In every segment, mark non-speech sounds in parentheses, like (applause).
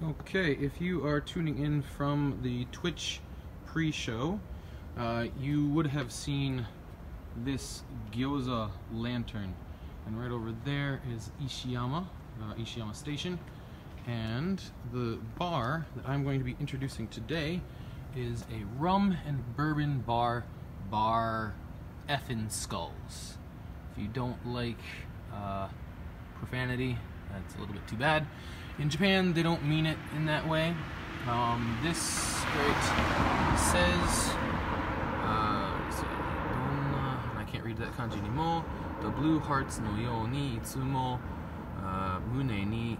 Okay, if you are tuning in from the Twitch pre-show, uh, you would have seen this gyoza lantern. And right over there is Ishiyama, uh, Ishiyama Station. And the bar that I'm going to be introducing today is a rum and bourbon bar, Bar Effin Skulls. If you don't like uh, profanity, that's a little bit too bad. In Japan, they don't mean it in that way. Um, this says, uh, I can't read that kanji anymore. The blue hearts no yo ni itsumo uh, mune ni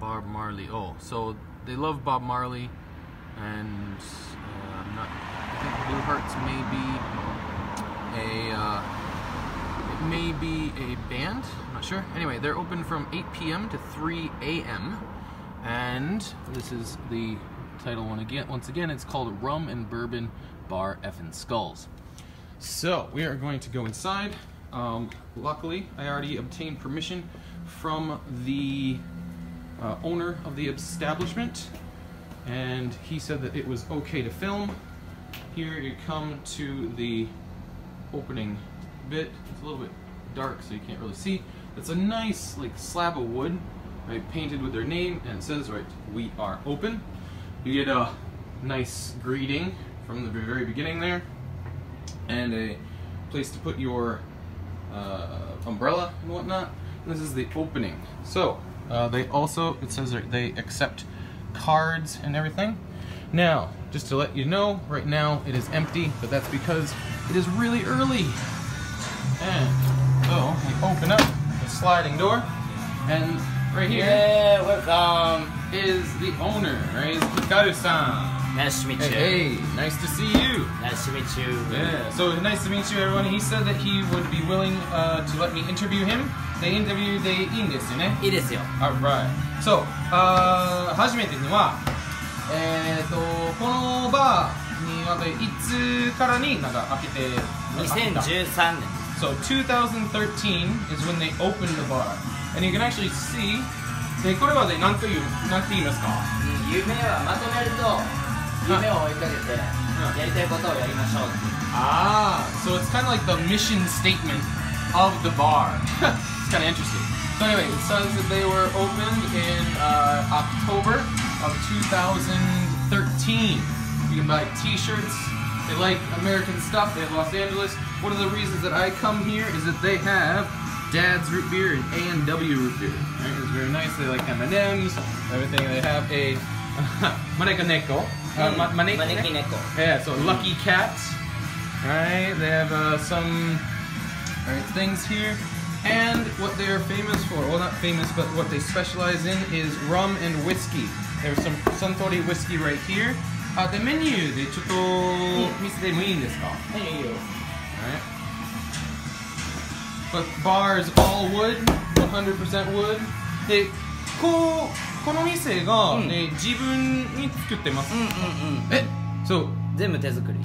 Bob Marley. Oh, so they love Bob Marley, and uh, I'm not. I think the Blue Hearts may be a. Uh, it may be a band. Sure. Anyway, they're open from 8 p.m. to 3 a.m. And this is the title one again. Once again, it's called Rum and Bourbon Bar Effin Skulls. So we are going to go inside. Um, luckily, I already obtained permission from the uh, owner of the establishment, and he said that it was okay to film. Here you come to the opening bit. It's a little bit dark, so you can't really see. It's a nice like slab of wood, right, painted with their name, and it says right, "We are open." You get a nice greeting from the very beginning there, and a place to put your uh, umbrella and whatnot. This is the opening. So uh, they also it says they accept cards and everything. Now, just to let you know, right now it is empty, but that's because it is really early. And so we open up sliding door. And right here yeah, welcome. Um, is the owner, right? Hikaru-san. Nice to meet you. Hey, nice to see you. Nice to meet you. Yeah, so nice to meet you, everyone. He said that he would be willing uh, to let me interview him. They interview they in this, ne? It is yo. Alright. So, uh, 初めてには、えっ、ー、と、このバーに、なんか、いつからになんか開けて、2013年。So 2013 is when they opened the bar. And you can actually see, でこれはね、なんという、なんて言いますかうん夢はまとめると、夢を追いかけて、やりたいことをやりましょうっていう。 Ah, so it's kind of like the mission statement of the bar. (laughs) it's kind of interesting. So anyway, it says that they were opened in uh, October of 2013. You can buy T-shirts. they like American stuff. They have Los Angeles. One of the reasons that I come here is that they have Dad's root beer and A&W root beer. Right? It's very nice. They like M&Ms, everything. They have a (laughs) manekineko. Uh, mm. Neko. manekineko. Yeah, so Lucky Cat. Right? They have uh, some right, things here. And what they are famous for, well not famous, but what they specialize in is rum and whiskey. There's some Suntory whiskey right here. Uh, the menu, でちょっと見せてもいいんですかいいよ。 Alright. But bar is all wood, 100% wood. で、こう、この店が、うんね、自分に作ってます。うんうんうん。え、そう、全部手作り。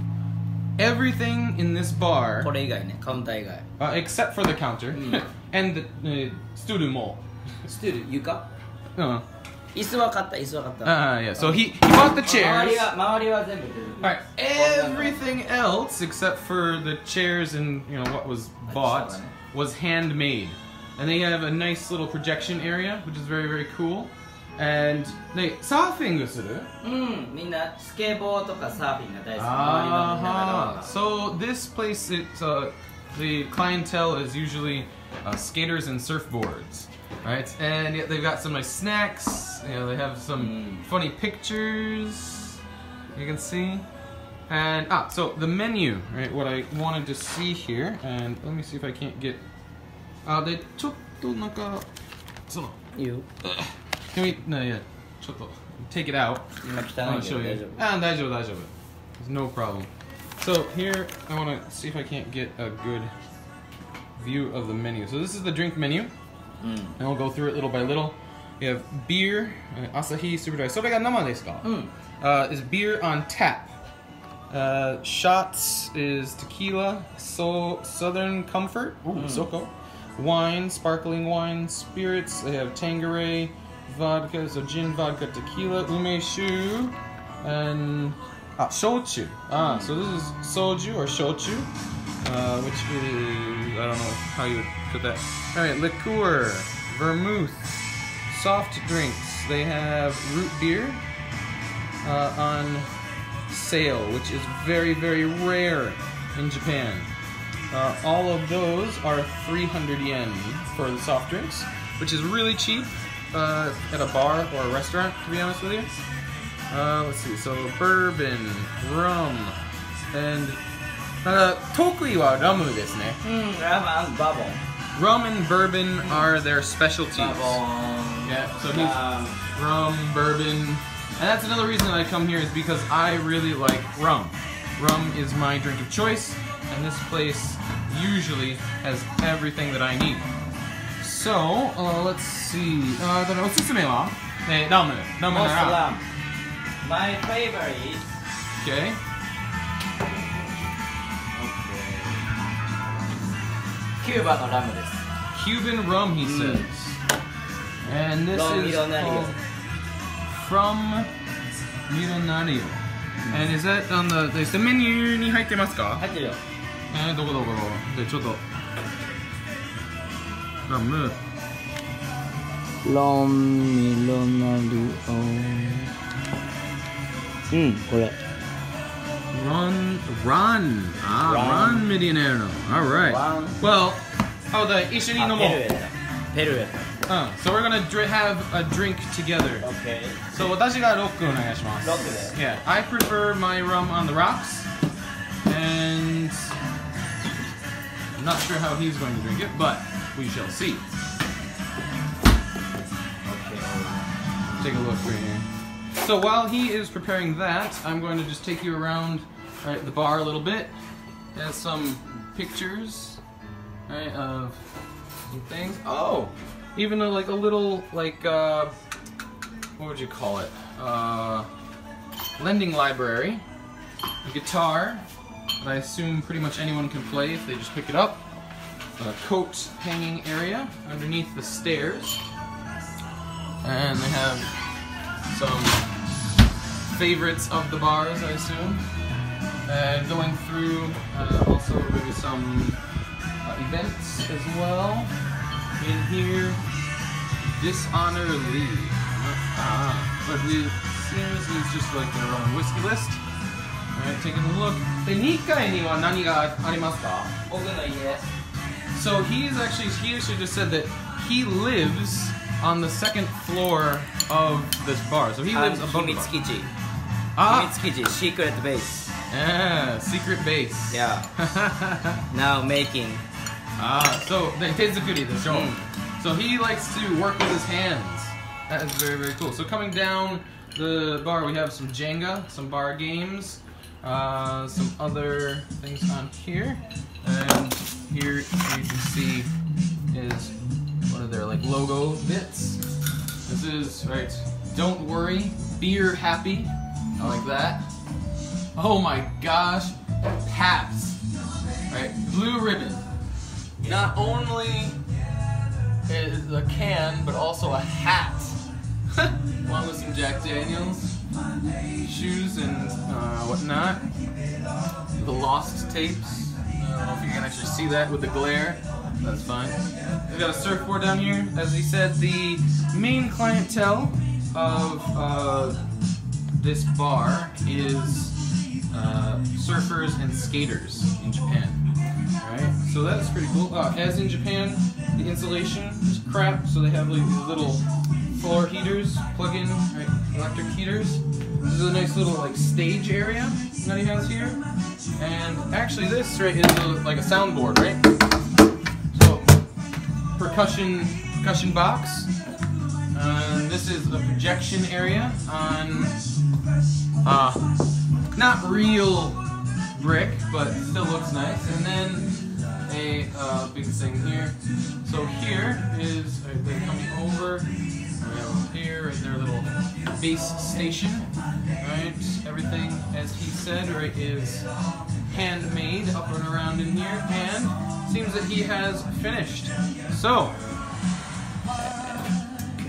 everything in this bar これ以外ね、カウンター以外。 uh, except for the counter Mm. and the uh, studio mall. ストゥール、床 Uh, 椅子は買った、椅子は買った。 uh, yeah. So he, he bought the 周 chairs. りは、周りは全部手作り。 All right. Everything else except for the chairs and you know what was bought was handmade, and they have a nice little projection area, which is very very cool. And they surfing するうん、みんなスケボーとかサーフィンが大好き。周りのみんな Ah, が。 so this place, it's uh, the clientele is usually uh, skaters and surfboards, Alright, and yeah, they've got some nice snacks. You know, they have some mm. funny pictures. You can see. And, ah, so the menu, right, what I wanted to see here, and let me see if I can't get... Ah, they took so You. Can we... No, yeah. Take it out. I'll show you. Ah, daijoubu, daijoubu. There's no problem. So here, I want to see if I can't get a good view of the menu. So this is the drink menu. And we'll go through it little by little. We have beer, uh, Asahi super dry so Superdry. それが生ですか、うん hmm. uh, is beer on tap. Uh, shots is tequila, so Southern Comfort, ooh, mm. SoCo. Wine, sparkling wine, spirits. They have Tanqueray, vodka, so gin, vodka, tequila, umeshu, and ah, shochu. Ah, mm. so this is soju or shochu, uh, which is I don't know how you would put that. All right, liqueur, vermouth, soft drinks. They have root beer uh, on sale, which is very very rare in Japan. Uh, all of those are 300 yen for the soft drinks, which is really cheap uh, at a bar or a restaurant, to be honest with you. Uh, let's see, so bourbon, rum, and uh, tokui wa ramu desu ne. うんラマンバボン Rum and bourbon are their specialties. Yeah, so he's rum, bourbon, and that's another reason I come here is because I really like rum. Rum is my drink of choice, and this place usually has everything that I need. So, uh, let's see. Uh, eh, My favorite is... Okay. キューバのラムです Cuban rum, he Mm. says. And this is called from Millonario. And is that on the, でメニューに入ってますか入ってるよえー、どこどこどこでちょっとラムロンミロナリオうんこれ Ron, Ron, ah, Ron, Ron Medianero. All right. Ron. Well, oh, the Ishirin no ah, mo. Peru. Oh, so we're gonna have a drink together. Okay. So watashi ga roku onegaishimasu. Roku Yeah, I prefer my rum on the rocks, and I'm not sure how he's going to drink it, but we shall see. Okay. Take a look right here. So while he is preparing that, I'm going to just take you around right, the bar a little bit. There's some pictures right, of some things. Oh, even a, like a little like uh, what would you call it? Uh, lending library, a guitar that I assume pretty much anyone can play if they just pick it up. A coat hanging area underneath the stairs. And they have some favorites of the bars, I assume. Uh, going through uh, also maybe some uh, events as well. In here, Dishonor Lee. Ah. But the seems it's just like their own whiskey list. Alright, taking a look. The Nikkai ni wa nani ga arimasu ka? So he's actually, he actually just said that he lives on the second floor of this bar. So he lives above the bar. 基地秘 Ah, 密基地シークレットベース yeah, secret base. Yeah (laughs) now making ah, so the tezukuri the show. Mm. So he likes to work with his hands. That is very very cool. So coming down the bar, we have some Jenga, some bar games, uh, some other things on here, and here you can see is one of their like logo bits. This is right. Don't worry, beer happy. I like that. Oh my gosh, hats. Right, blue ribbon. Not only is a can, but also a hat. (laughs) Along with some Jack Daniels, shoes, and uh, whatnot. The lost tapes. I don't know if you can actually see that with the glare. That's fine. We got a surfboard down here. As he said, the main clientele of uh, this bar is uh, surfers and skaters in Japan. Alright, so that's pretty cool. Uh, as in Japan, the insulation is crap, so they have like these little floor heaters, plug-in right, electric heaters. This is a nice little like stage area that he has here. And actually this right is a, like a soundboard, right? So percussion percussion box. And this is a projection area on uh, not real brick, but still looks nice. And then a uh, big thing here. So here is right, they're coming over. Here their little base station. Right, everything as he said right is handmade up and around in here, and seems that he has finished. So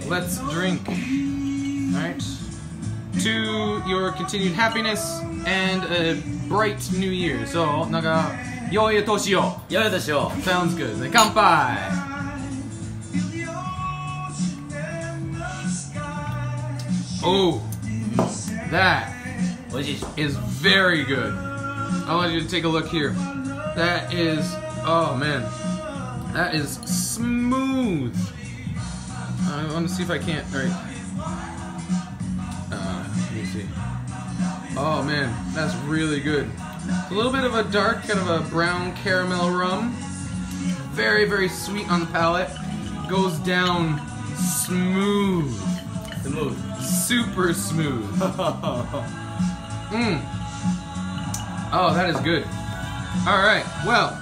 let's drink. Alright to your continued happiness and a bright new year. So, naga, yoi toshio. Yoi toshio. Sounds good. Kanpai. Oh, that is very good. I want you to take a look here. That is, oh man, that is smooth. I want to see if I can't. All right. See. Oh man, that's really good. It's a little bit of a dark, kind of a brown caramel rum. Very, very sweet on the palate. Goes down smooth, スムー super smooth. (laughs) Mm. Oh, that is good. All right. Well,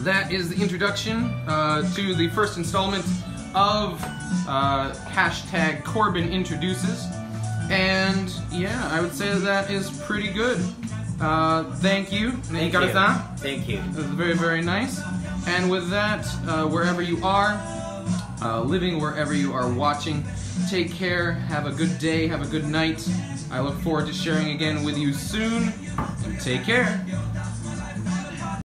that is the introduction uh, to the first installment of uh, hashtag Corbin introduces, and yeah, I would say that is pretty good. Uh, thank you, Thank you. Thank you. That was very, very nice. And with that, uh, wherever you are, uh, living wherever you are watching, take care, have a good day, have a good night. I look forward to sharing again with you soon, and take care.